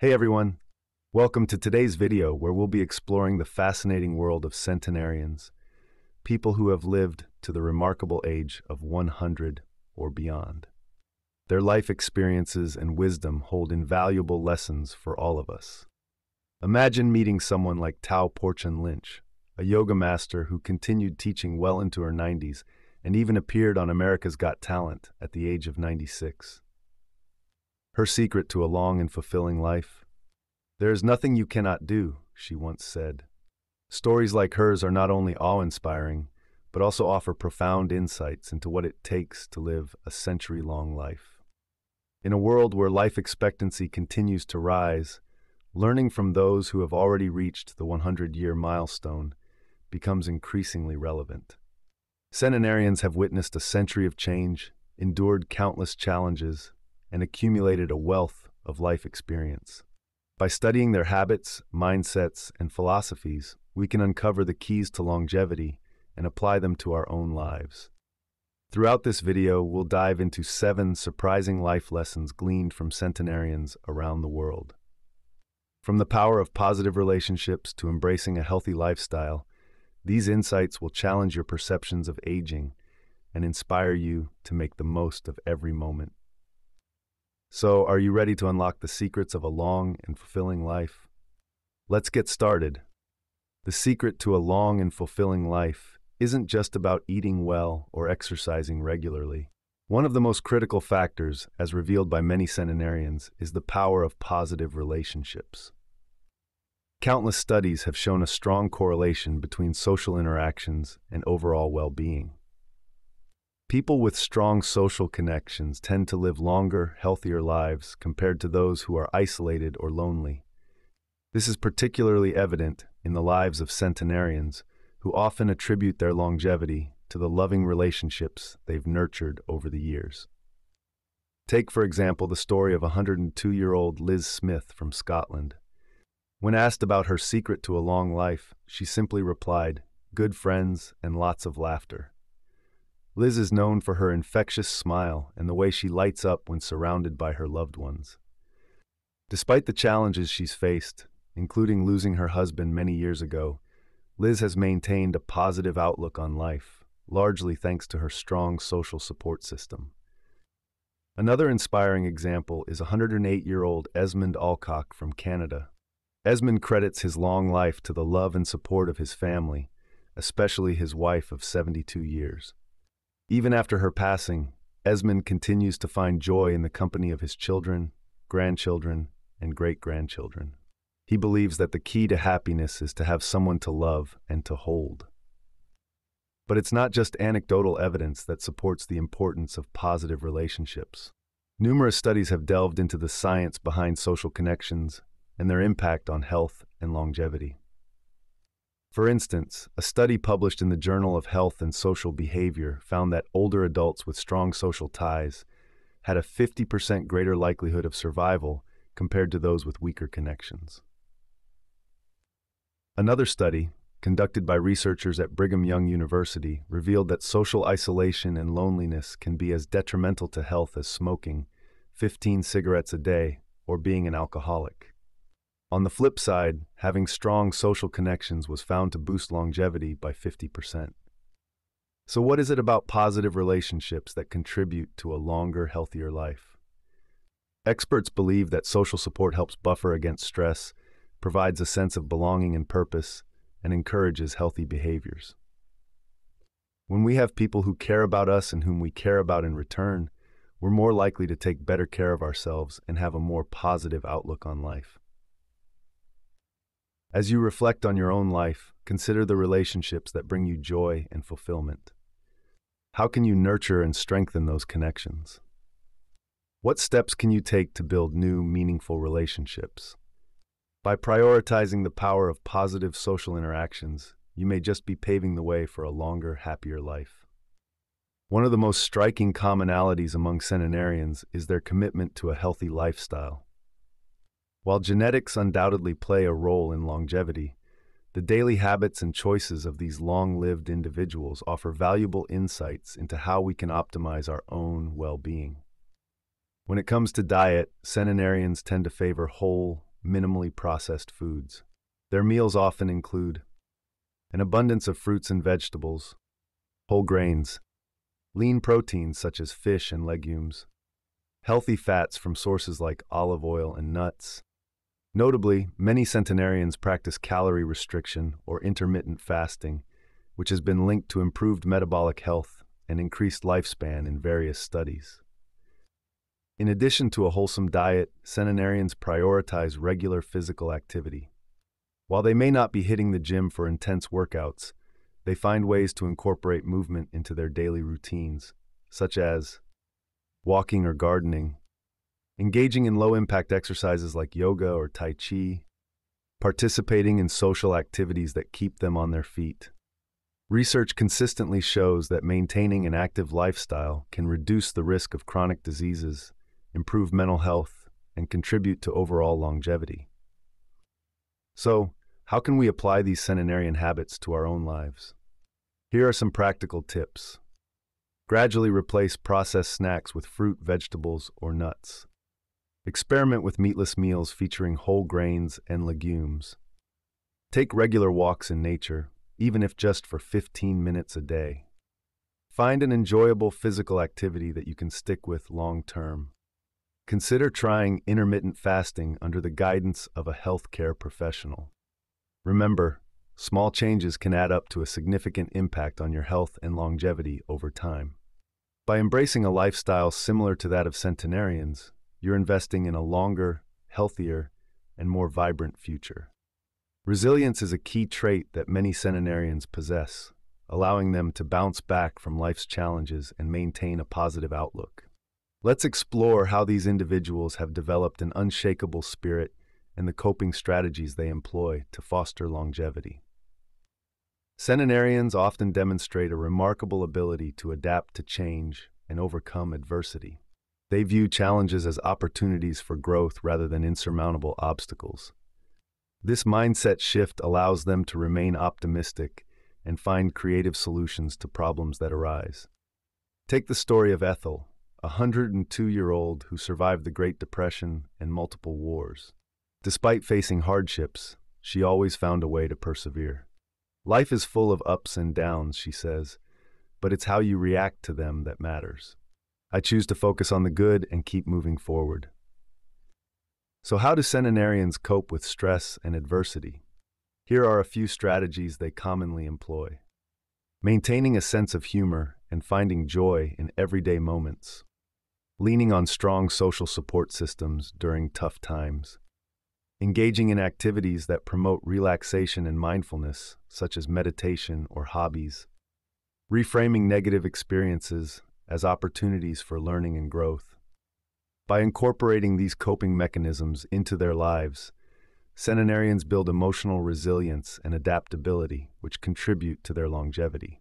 Hey everyone, welcome to today's video where we'll be exploring the fascinating world of centenarians, people who have lived to the remarkable age of 100 or beyond. Their life experiences and wisdom hold invaluable lessons for all of us. Imagine meeting someone like Tao Porchon Lynch, a yoga master who continued teaching well into her 90s and even appeared on America's Got Talent at the age of 96. Her secret to a long and fulfilling life? There is nothing you cannot do, she once said. Stories like hers are not only awe inspiring, but also offer profound insights into what it takes to live a century long life. In a world where life expectancy continues to rise, learning from those who have already reached the 100 year milestone becomes increasingly relevant. Centenarians have witnessed a century of change, endured countless challenges, and accumulated a wealth of life experience. By studying their habits, mindsets, and philosophies, we can uncover the keys to longevity and apply them to our own lives. Throughout this video, we'll dive into seven surprising life lessons gleaned from centenarians around the world. From the power of positive relationships to embracing a healthy lifestyle, these insights will challenge your perceptions of aging and inspire you to make the most of every moment. So, are you ready to unlock the secrets of a long and fulfilling life? Let's get started. The secret to a long and fulfilling life isn't just about eating well or exercising regularly. One of the most critical factors, as revealed by many centenarians, is the power of positive relationships. Countless studies have shown a strong correlation between social interactions and overall well being. People with strong social connections tend to live longer, healthier lives compared to those who are isolated or lonely. This is particularly evident in the lives of centenarians, who often attribute their longevity to the loving relationships they've nurtured over the years. Take, for example, the story of 102 year old Liz Smith from Scotland. When asked about her secret to a long life, she simply replied, good friends and lots of laughter. Liz is known for her infectious smile and the way she lights up when surrounded by her loved ones. Despite the challenges she's faced, including losing her husband many years ago, Liz has maintained a positive outlook on life, largely thanks to her strong social support system. Another inspiring example is 108 year old Esmond Alcock from Canada, Esmond credits his long life to the love and support of his family, especially his wife of 72 years. Even after her passing, Esmond continues to find joy in the company of his children, grandchildren, and great grandchildren. He believes that the key to happiness is to have someone to love and to hold. But it's not just anecdotal evidence that supports the importance of positive relationships. Numerous studies have delved into the science behind social connections and their impact on health and longevity. For instance, a study published in the Journal of Health and Social Behavior found that older adults with strong social ties had a 50% greater likelihood of survival compared to those with weaker connections. Another study, conducted by researchers at Brigham Young University, revealed that social isolation and loneliness can be as detrimental to health as smoking, 15 cigarettes a day, or being an alcoholic. On the flip side, having strong social connections was found to boost longevity by 50%. So, what is it about positive relationships that contribute to a longer, healthier life? Experts believe that social support helps buffer against stress, provides a sense of belonging and purpose, and encourages healthy behaviors. When we have people who care about us and whom we care about in return, we're more likely to take better care of ourselves and have a more positive outlook on life. As you reflect on your own life, consider the relationships that bring you joy and fulfillment. How can you nurture and strengthen those connections? What steps can you take to build new, meaningful relationships? By prioritizing the power of positive social interactions, you may just be paving the way for a longer, happier life. One of the most striking commonalities among centenarians is their commitment to a healthy lifestyle. While genetics undoubtedly play a role in longevity, the daily habits and choices of these long lived individuals offer valuable insights into how we can optimize our own well being. When it comes to diet, centenarians tend to favor whole, minimally processed foods. Their meals often include an abundance of fruits and vegetables, whole grains, lean proteins such as fish and legumes, healthy fats from sources like olive oil and nuts. Notably, many centenarians practice calorie restriction or intermittent fasting, which has been linked to improved metabolic health and increased lifespan in various studies. In addition to a wholesome diet, centenarians prioritize regular physical activity. While they may not be hitting the gym for intense workouts, they find ways to incorporate movement into their daily routines, such as walking or gardening, engaging in low impact exercises like yoga or Tai Chi, participating in social activities that keep them on their feet. Research consistently shows that maintaining an active lifestyle can reduce the risk of chronic diseases, improve mental health, and contribute to overall longevity. So, how can we apply these centenarian habits to our own lives? Here are some practical tips. Gradually replace processed snacks with fruit, vegetables, or nuts. Experiment with meatless meals featuring whole grains and legumes. Take regular walks in nature, even if just for 15 minutes a day. Find an enjoyable physical activity that you can stick with long term. Consider trying intermittent fasting under the guidance of a healthcare professional. Remember, small changes can add up to a significant impact on your health and longevity over time. By embracing a lifestyle similar to that of centenarians, you're investing in a longer, healthier, and more vibrant future. Resilience is a key trait that many centenarians possess, allowing them to bounce back from life's challenges and maintain a positive outlook. Let's explore how these individuals have developed an unshakable spirit and the coping strategies they employ to foster longevity. Centenarians often demonstrate a remarkable ability to adapt to change and overcome adversity. They view challenges as opportunities for growth rather than insurmountable obstacles. This mindset shift allows them to remain optimistic and find creative solutions to problems that arise. Take the story of Ethel, a 102 year old who survived the Great Depression and multiple wars. Despite facing hardships, she always found a way to persevere. Life is full of ups and downs, she says, but it's how you react to them that matters. I choose to focus on the good and keep moving forward. So, how do centenarians cope with stress and adversity? Here are a few strategies they commonly employ maintaining a sense of humor and finding joy in everyday moments, leaning on strong social support systems during tough times, engaging in activities that promote relaxation and mindfulness, such as meditation or hobbies, reframing negative experiences as opportunities for learning and growth. By incorporating these coping mechanisms into their lives, centenarians build emotional resilience and adaptability, which contribute to their longevity.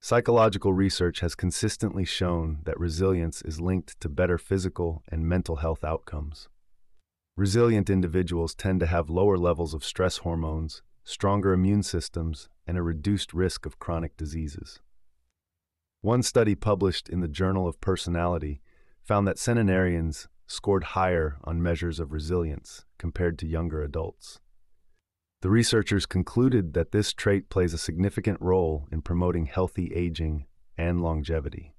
Psychological research has consistently shown that resilience is linked to better physical and mental health outcomes. Resilient individuals tend to have lower levels of stress hormones, stronger immune systems, and a reduced risk of chronic diseases. One study published in the Journal of Personality found that centenarians scored higher on measures of resilience compared to younger adults. The researchers concluded that this trait plays a significant role in promoting healthy aging and longevity.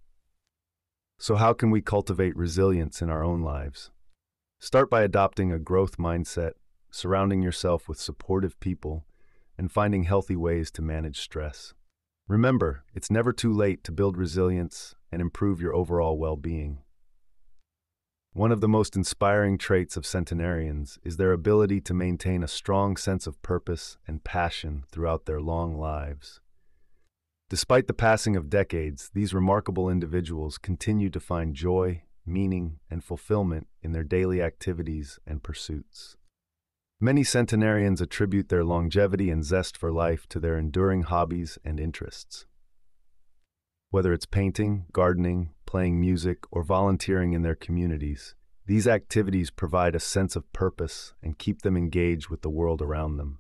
So, how can we cultivate resilience in our own lives? Start by adopting a growth mindset, surrounding yourself with supportive people, and finding healthy ways to manage stress. Remember, it's never too late to build resilience and improve your overall well being. One of the most inspiring traits of centenarians is their ability to maintain a strong sense of purpose and passion throughout their long lives. Despite the passing of decades, these remarkable individuals continue to find joy, meaning, and fulfillment in their daily activities and pursuits. Many centenarians attribute their longevity and zest for life to their enduring hobbies and interests. Whether it's painting, gardening, playing music, or volunteering in their communities, these activities provide a sense of purpose and keep them engaged with the world around them.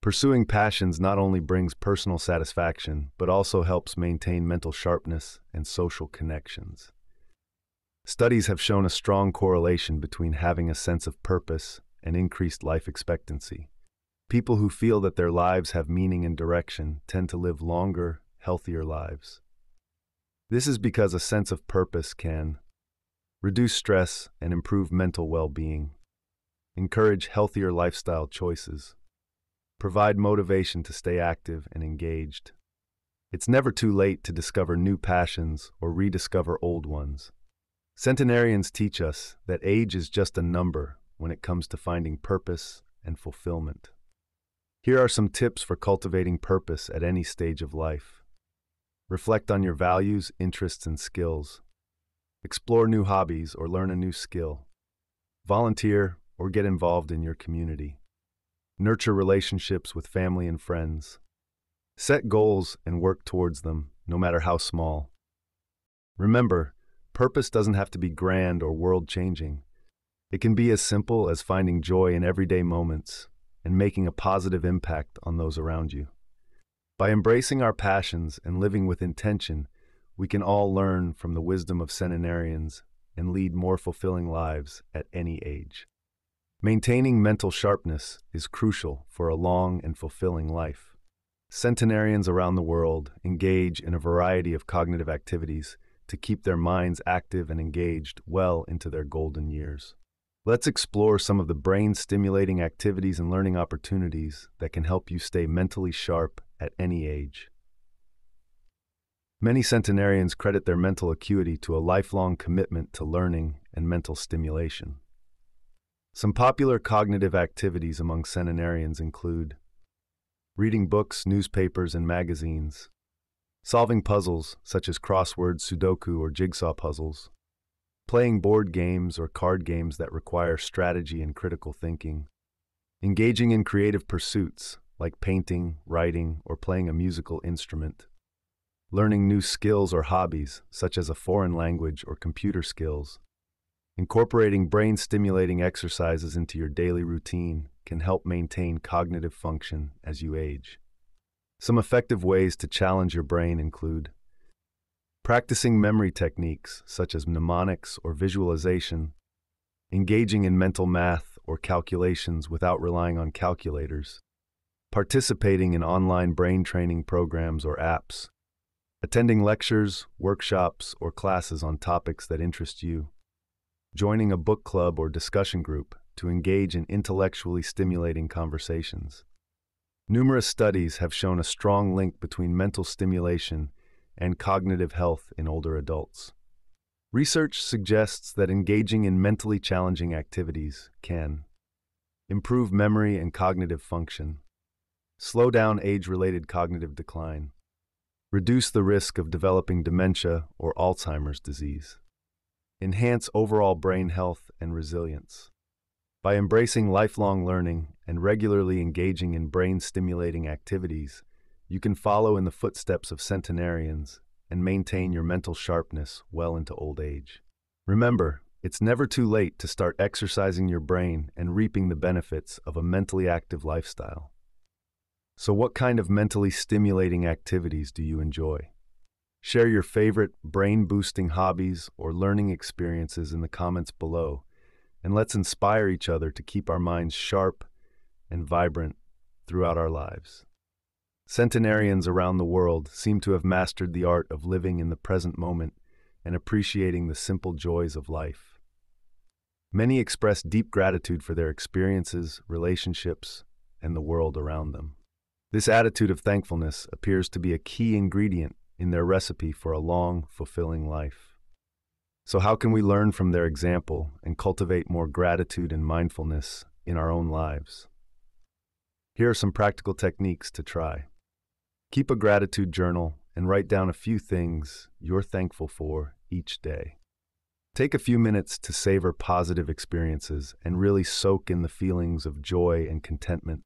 Pursuing passions not only brings personal satisfaction, but also helps maintain mental sharpness and social connections. Studies have shown a strong correlation between having a sense of purpose and increased life expectancy. People who feel that their lives have meaning and direction tend to live longer, healthier lives. This is because a sense of purpose can reduce stress and improve mental well being, encourage healthier lifestyle choices, provide motivation to stay active and engaged. It's never too late to discover new passions or rediscover old ones. Centenarians teach us that age is just a number when it comes to finding purpose and fulfillment. Here are some tips for cultivating purpose at any stage of life. Reflect on your values, interests, and skills. Explore new hobbies or learn a new skill. Volunteer or get involved in your community. Nurture relationships with family and friends. Set goals and work towards them, no matter how small. Remember, Purpose doesn't have to be grand or world changing. It can be as simple as finding joy in everyday moments and making a positive impact on those around you. By embracing our passions and living with intention, we can all learn from the wisdom of centenarians and lead more fulfilling lives at any age. Maintaining mental sharpness is crucial for a long and fulfilling life. Centenarians around the world engage in a variety of cognitive activities to keep their minds active and engaged well into their golden years. Let's explore some of the brain stimulating activities and learning opportunities that can help you stay mentally sharp at any age. Many centenarians credit their mental acuity to a lifelong commitment to learning and mental stimulation. Some popular cognitive activities among centenarians include reading books, newspapers, and magazines, solving puzzles such as crosswords, Sudoku, or jigsaw puzzles, playing board games or card games that require strategy and critical thinking, engaging in creative pursuits like painting, writing, or playing a musical instrument, learning new skills or hobbies such as a foreign language or computer skills, incorporating brain stimulating exercises into your daily routine can help maintain cognitive function as you age. Some effective ways to challenge your brain include practicing memory techniques such as mnemonics or visualization, engaging in mental math or calculations without relying on calculators, participating in online brain training programs or apps, attending lectures, workshops, or classes on topics that interest you, joining a book club or discussion group to engage in intellectually stimulating conversations. Numerous studies have shown a strong link between mental stimulation and cognitive health in older adults. Research suggests that engaging in mentally challenging activities can improve memory and cognitive function, slow down age-related cognitive decline, reduce the risk of developing dementia or Alzheimer's disease, enhance overall brain health and resilience, by embracing lifelong learning and regularly engaging in brain stimulating activities, you can follow in the footsteps of centenarians and maintain your mental sharpness well into old age. Remember, it's never too late to start exercising your brain and reaping the benefits of a mentally active lifestyle. So, what kind of mentally stimulating activities do you enjoy? Share your favorite brain boosting hobbies or learning experiences in the comments below and let's inspire each other to keep our minds sharp and vibrant throughout our lives. Centenarians around the world seem to have mastered the art of living in the present moment and appreciating the simple joys of life. Many express deep gratitude for their experiences, relationships, and the world around them. This attitude of thankfulness appears to be a key ingredient in their recipe for a long, fulfilling life. So, how can we learn from their example and cultivate more gratitude and mindfulness in our own lives? Here are some practical techniques to try. Keep a gratitude journal and write down a few things you're thankful for each day. Take a few minutes to savor positive experiences and really soak in the feelings of joy and contentment.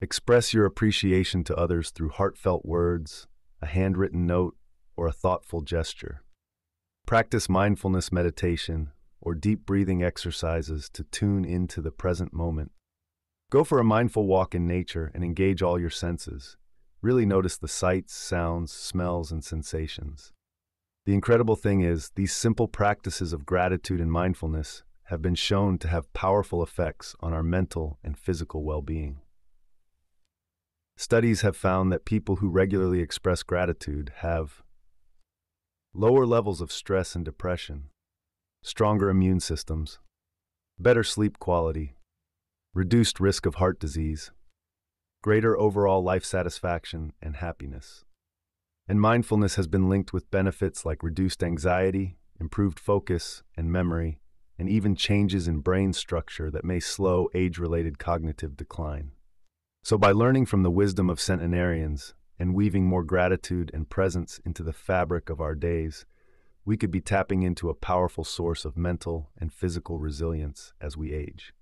Express your appreciation to others through heartfelt words, a handwritten note, or a thoughtful gesture. Practice mindfulness meditation or deep breathing exercises to tune into the present moment. Go for a mindful walk in nature and engage all your senses. Really notice the sights, sounds, smells, and sensations. The incredible thing is, these simple practices of gratitude and mindfulness have been shown to have powerful effects on our mental and physical well being. Studies have found that people who regularly express gratitude have lower levels of stress and depression, stronger immune systems, better sleep quality, reduced risk of heart disease, greater overall life satisfaction and happiness. And mindfulness has been linked with benefits like reduced anxiety, improved focus and memory, and even changes in brain structure that may slow age related cognitive decline. So, by learning from the wisdom of centenarians and weaving more gratitude and presence into the fabric of our days, we could be tapping into a powerful source of mental and physical resilience as we age.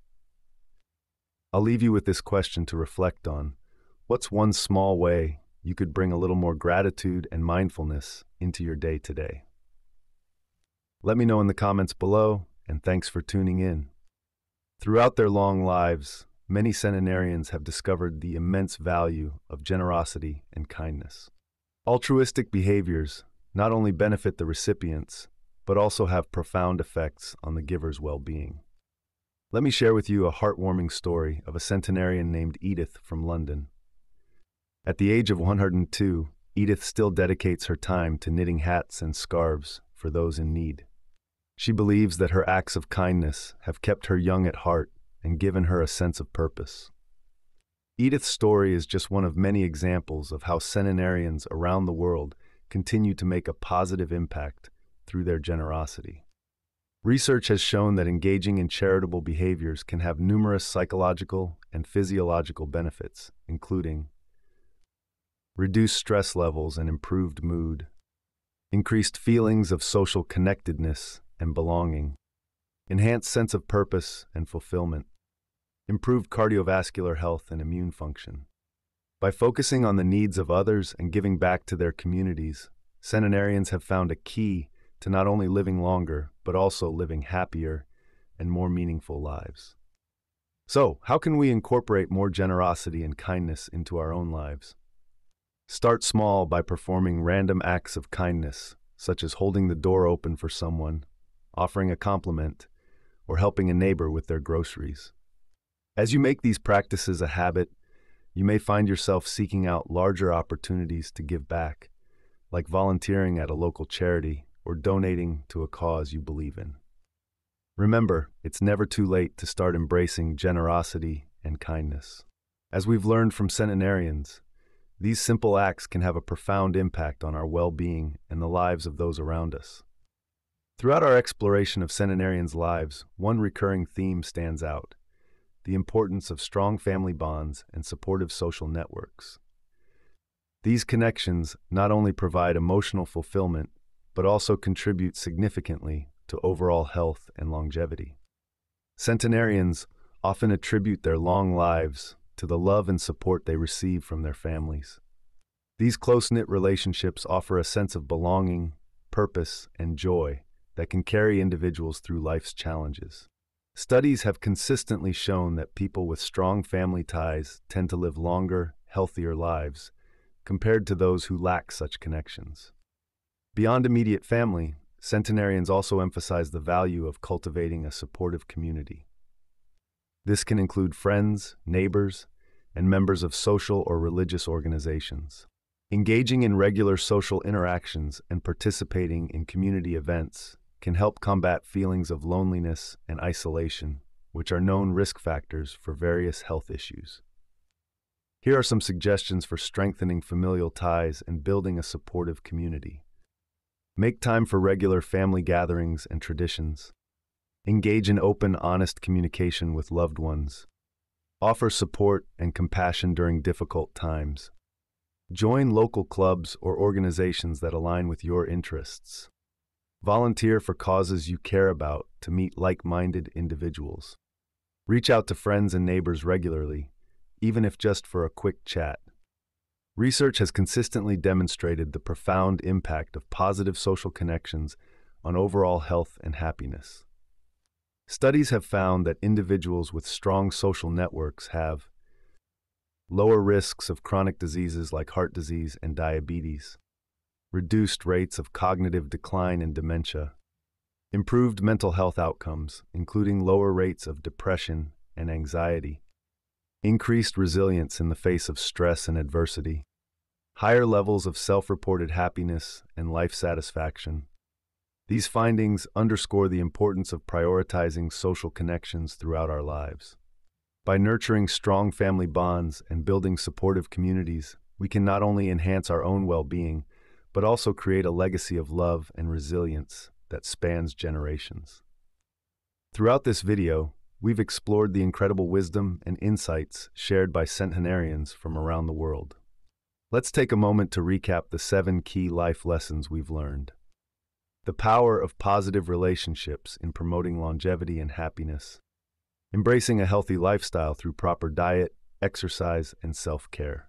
I'll leave you with this question to reflect on. What's one small way you could bring a little more gratitude and mindfulness into your day today? Let me know in the comments below, and thanks for tuning in. Throughout their long lives, many centenarians have discovered the immense value of generosity and kindness. Altruistic behaviors not only benefit the recipients, but also have profound effects on the giver's well being. Let me share with you a heartwarming story of a centenarian named Edith from London. At the age of 102, Edith still dedicates her time to knitting hats and scarves for those in need. She believes that her acts of kindness have kept her young at heart and given her a sense of purpose. Edith's story is just one of many examples of how centenarians around the world continue to make a positive impact through their generosity. Research has shown that engaging in charitable behaviors can have numerous psychological and physiological benefits, including reduced stress levels and improved mood, increased feelings of social connectedness and belonging, enhanced sense of purpose and fulfillment, improved cardiovascular health and immune function. By focusing on the needs of others and giving back to their communities, centenarians have found a key to not only living longer, but also living happier and more meaningful lives. So, how can we incorporate more generosity and kindness into our own lives? Start small by performing random acts of kindness, such as holding the door open for someone, offering a compliment, or helping a neighbor with their groceries. As you make these practices a habit, you may find yourself seeking out larger opportunities to give back, like volunteering at a local charity or donating to a cause you believe in. Remember, it's never too late to start embracing generosity and kindness. As we've learned from centenarians, these simple acts can have a profound impact on our well being and the lives of those around us. Throughout our exploration of centenarians' lives, one recurring theme stands out the importance of strong family bonds and supportive social networks. These connections not only provide emotional fulfillment, but also contribute significantly to overall health and longevity. Centenarians often attribute their long lives to the love and support they receive from their families. These close knit relationships offer a sense of belonging, purpose, and joy that can carry individuals through life's challenges. Studies have consistently shown that people with strong family ties tend to live longer, healthier lives compared to those who lack such connections. Beyond immediate family, centenarians also emphasize the value of cultivating a supportive community. This can include friends, neighbors, and members of social or religious organizations. Engaging in regular social interactions and participating in community events can help combat feelings of loneliness and isolation, which are known risk factors for various health issues. Here are some suggestions for strengthening familial ties and building a supportive community. Make time for regular family gatherings and traditions. Engage in open, honest communication with loved ones. Offer support and compassion during difficult times. Join local clubs or organizations that align with your interests. Volunteer for causes you care about to meet like minded individuals. Reach out to friends and neighbors regularly, even if just for a quick chat. Research has consistently demonstrated the profound impact of positive social connections on overall health and happiness. Studies have found that individuals with strong social networks have lower risks of chronic diseases like heart disease and diabetes, reduced rates of cognitive decline and dementia, improved mental health outcomes, including lower rates of depression and anxiety, increased resilience in the face of stress and adversity, higher levels of self reported happiness and life satisfaction. These findings underscore the importance of prioritizing social connections throughout our lives. By nurturing strong family bonds and building supportive communities, we can not only enhance our own well being, but also create a legacy of love and resilience that spans generations. Throughout this video, we've explored the incredible wisdom and insights shared by centenarians from around the world. Let's take a moment to recap the seven key life lessons we've learned. The power of positive relationships in promoting longevity and happiness embracing a healthy lifestyle through proper diet, exercise, and self care,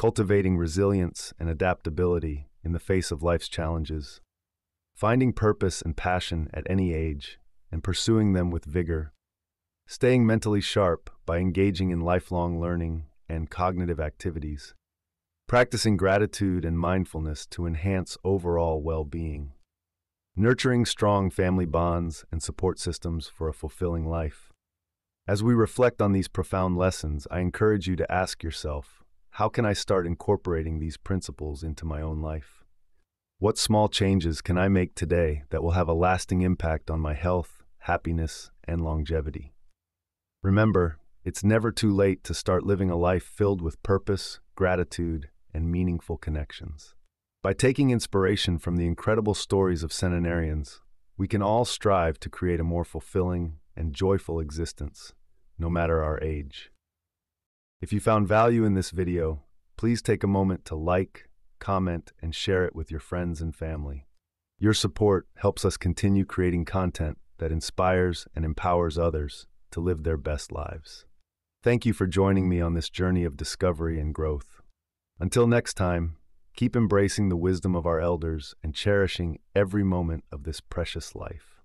cultivating resilience and adaptability in the face of life's challenges, finding purpose and passion at any age and pursuing them with vigor, staying mentally sharp by engaging in lifelong learning and cognitive activities, practicing gratitude and mindfulness to enhance overall well being, nurturing strong family bonds and support systems for a fulfilling life. As we reflect on these profound lessons, I encourage you to ask yourself how can I start incorporating these principles into my own life? What small changes can I make today that will have a lasting impact on my health, happiness, and longevity? Remember, it's never too late to start living a life filled with purpose, gratitude, and meaningful connections. By taking inspiration from the incredible stories of centenarians, we can all strive to create a more fulfilling and joyful existence no matter our age. If you found value in this video, please take a moment to like, comment, and share it with your friends and family. Your support helps us continue creating content that inspires and empowers others to live their best lives. Thank you for joining me on this journey of discovery and growth. Until next time, keep embracing the wisdom of our elders and cherishing every moment of this precious life.